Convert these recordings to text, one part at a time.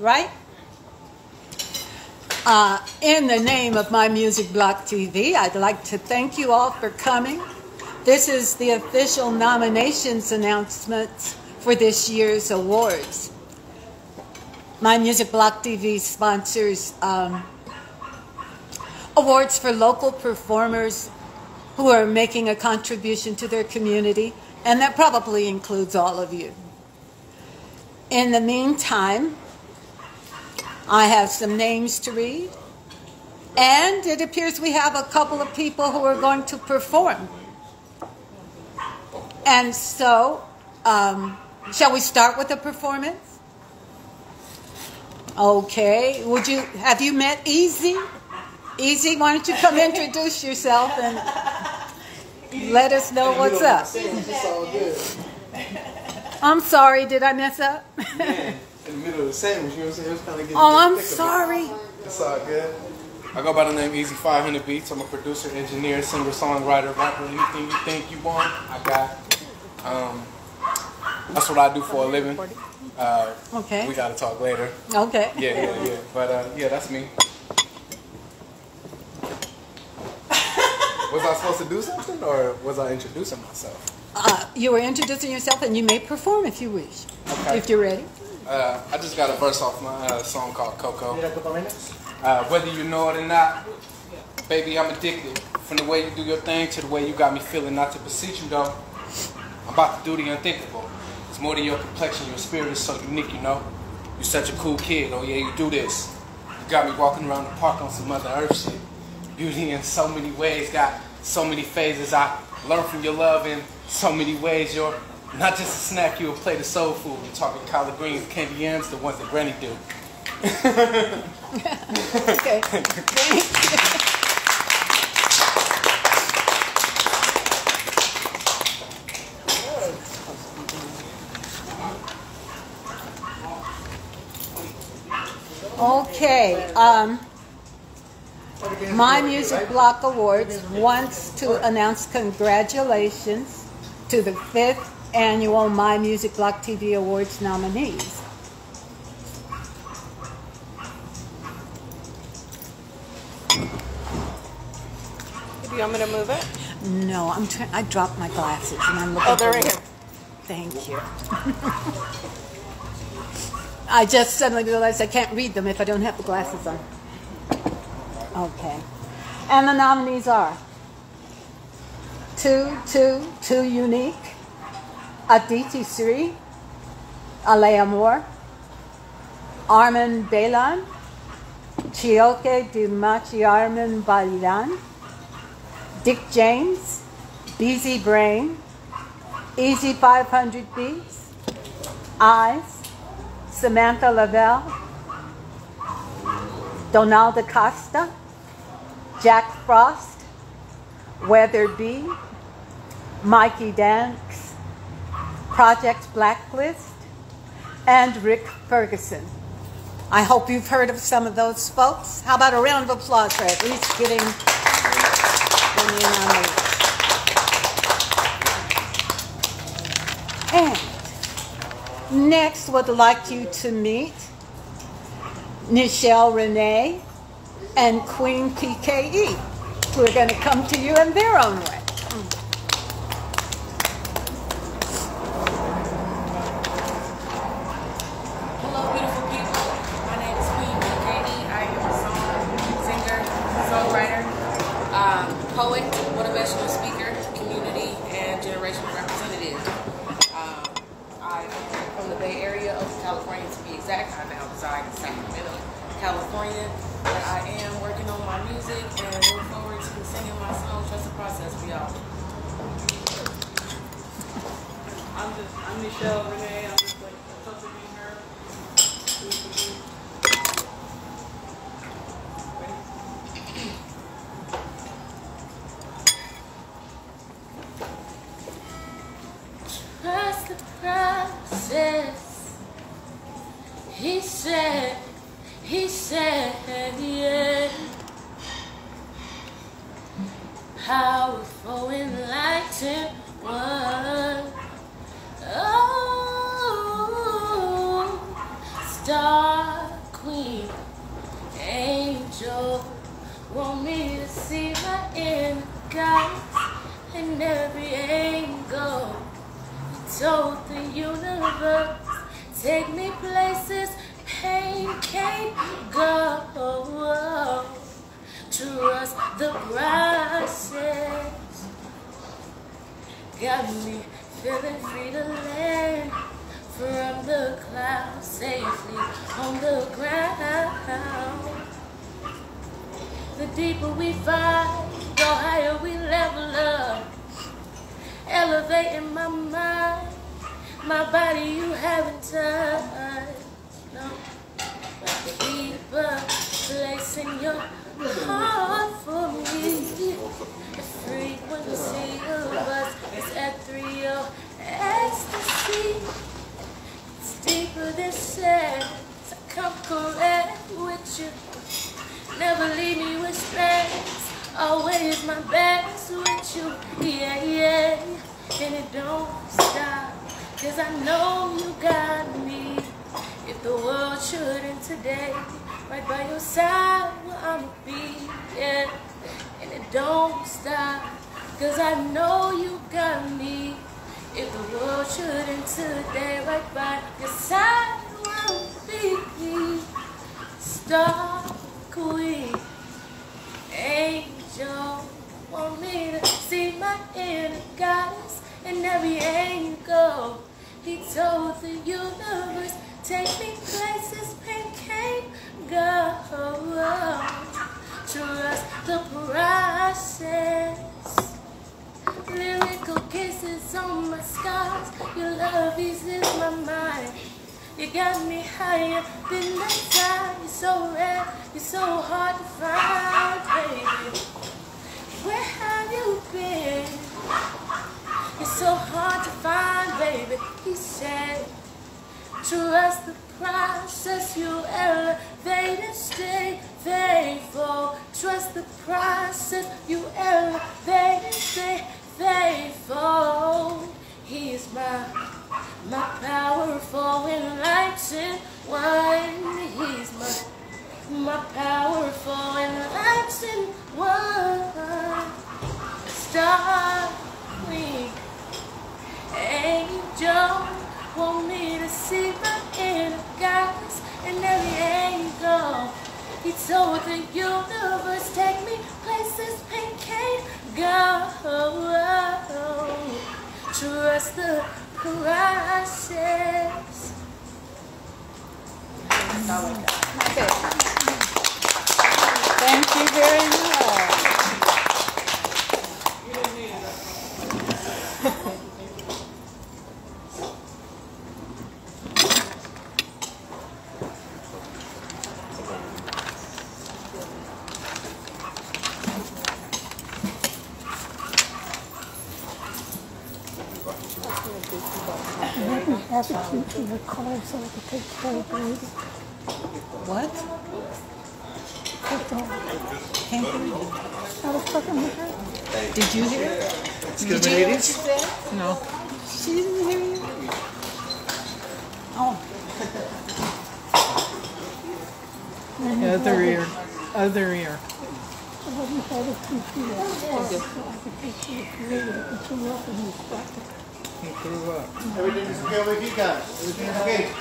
right? Uh, in the name of My Music Block TV, I'd like to thank you all for coming. This is the official nominations announcements for this year's awards. My Music Block TV sponsors um, awards for local performers who are making a contribution to their community, and that probably includes all of you. In the meantime, I have some names to read, and it appears we have a couple of people who are going to perform. And so, um, shall we start with the performance? Okay. Would you have you met Easy? Easy, why don't you come introduce yourself and let us know what's up. I'm sorry, did I mess up? in the middle of the sandwich, you know what I'm saying? It was kind of getting Oh, I'm of it. sorry. It's all good. I go by the name Easy 500 Beats. I'm a producer, engineer, singer, songwriter, rapper. Anything you think you want, I got. Um, that's what I do for a living. Uh, Okay. we gotta talk later. Okay. Yeah, yeah, yeah. But uh, yeah, that's me. was I supposed to do something, or was I introducing myself? Uh, you were introducing yourself, and you may perform if you wish, Okay. if you're ready. Uh, I just got a verse off my uh, song called Coco. Uh, whether you know it or not, baby, I'm addicted. From the way you do your thing to the way you got me feeling. Not to beseech you though, I'm about to do the unthinkable. It's more than your complexion, your spirit is so unique, you know. You're such a cool kid. Oh yeah, you do this. You got me walking around the park on some Mother Earth shit. Beauty in so many ways, got so many phases. I learned from your love in so many ways. You're not just a snack, you're a plate of soul food. I'm talking collard greens, candy yams, the ones that Granny do. Okay. Okay. Um, My Music Block Awards wants to announce congratulations to the fifth annual My Music Block TV Awards nominees. Do you want me to move it? No, I'm trying. I dropped my glasses and I'm oh, looking. Oh, they're right here. Thank you. I just suddenly realized I can't read them if I don't have the glasses on. Okay. And the nominees are two, two, two unique, Aditi Sri, Alea Moore, Armin Belan, Chioke Di Machiarman Balidan, Dick James, BZ Brain, Easy 500 Beats, Eye'z, Samantha Lavelle, Donald Acosta, Jack Frost, Weather B, Mikey Danks, Project Blacklist, and Rick Ferguson. I hope you've heard of some of those folks. How about a round of applause for at least getting the name on list? And next, would like you to meet Nichelle Renee and Queen PKE, who are going to come to you in their own way. Hello, beautiful people. My name is Queen PKE. I am a song singer, songwriter, um, poet, motivational speaker, community, and generational representative. Um, I am from the Bay Area of California, to be exact. I now reside in Sacramento, California. But I am working on my music and look forward to singing my song. Trust the process for y'all. I'm just, I'm Michelle Renee. Stars queen. Angel, want me to see my inner goddess in every angle. Told the universe, take me places pain can't go. Trust the process. Got me feeling free to land from the clouds safely on the ground. The deeper we fight, the higher we level up. Elevating my mind, my body you haven't touched. No, deeper placing your heart for me. The frequency of us is ethereal ecstasy. Deeper than sex. I come correct with you. Never leave me with stress. Always my best with you. Yeah, yeah. And it don't stop. Cause I know you got me. If the world shouldn't today, right by your side, where I'ma be. Yeah. And it don't stop. Cause I know you got me. If the world shouldn't today, right by your side, I'ma be. Star queen, angel, want me to see my inner goddess in every angle. He told the universe, take me places pain can't go. Trust the process. On my scars. Your love eases my mind. You got me higher than the sky. You're so rare, you're so hard to find, baby. Where have you been? It's so hard to find, baby. He said, trust the process, you elevate and stay faithful. Trust the process, you elevate and stay faithful. He is my, my powerful enlightened one. He's my, my powerful enlightened one. The process. Thank you very much. Ask you to your car so I could take care of baby. What? Can't hear you. I was fucking with her. Did you hear? Excuse Did me, you hear what ladies. No. She didn't hear you? Oh, Other ear. Other ear. I wasn't trying to keep you at work so I could take you to career and you up and you fucking He grew. Everything is okay with you guys? Everything is okay?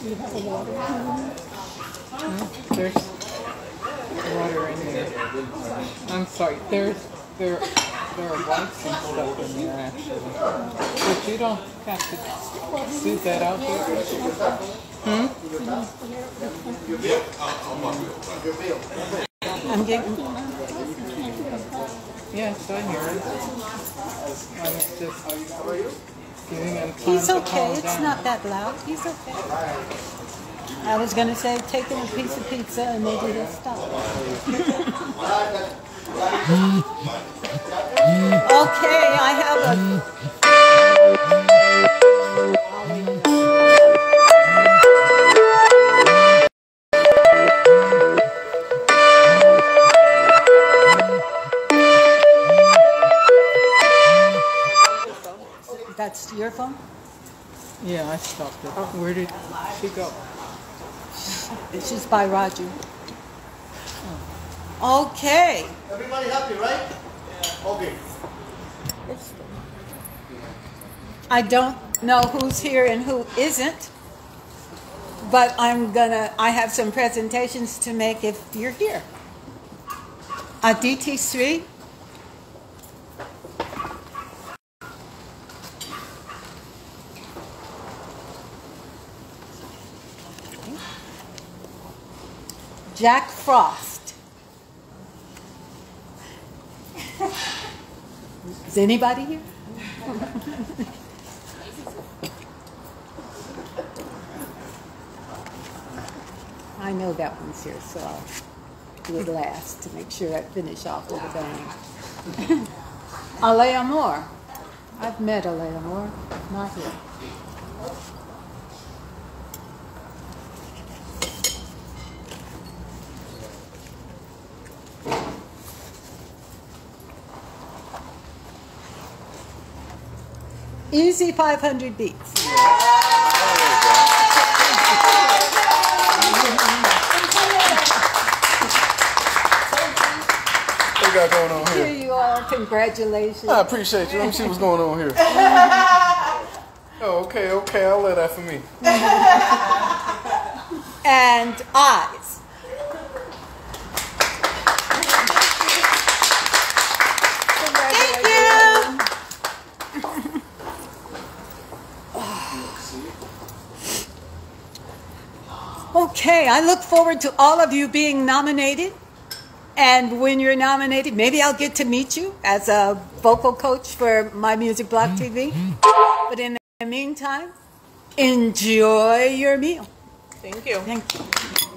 do you have a water cooler? There's water in there. I'm sorry. There's there there are wipes and stuff in there actually. But you don't have to do that out there. Hmm. I'm getting, Yes, I hear it. I was just giving him time he's okay. It's down. not that loud. He's okay. I was gonna say, take him a piece of pizza and maybe he'll stop. Okay, I have a. That's your phone? Yeah, I stopped it. Oh. Where did she go? It's just by Roger. Okay. Everybody happy, right? Okay. I don't know who's here and who isn't, but I'm gonna, I have some presentations to make if you're here. Aditi Sri. Jack Frost. Is anybody here? I know that one's here, so I'll do it last to make sure I finish off with a bang. Alea Moore. I've met Alea Moore, not here. Easy 500 beats. What you got going on Here here? you are. Congratulations. I appreciate you. Let me see what's going on here. Oh, okay, okay. I'll let that for me. And Eye'z. Thank you. Okay, I look forward to all of you being nominated. And when you're nominated, maybe I'll get to meet you as a vocal coach for My Music Block mm-hmm. TV. But in the meantime, enjoy your meal. Thank you. Thank you.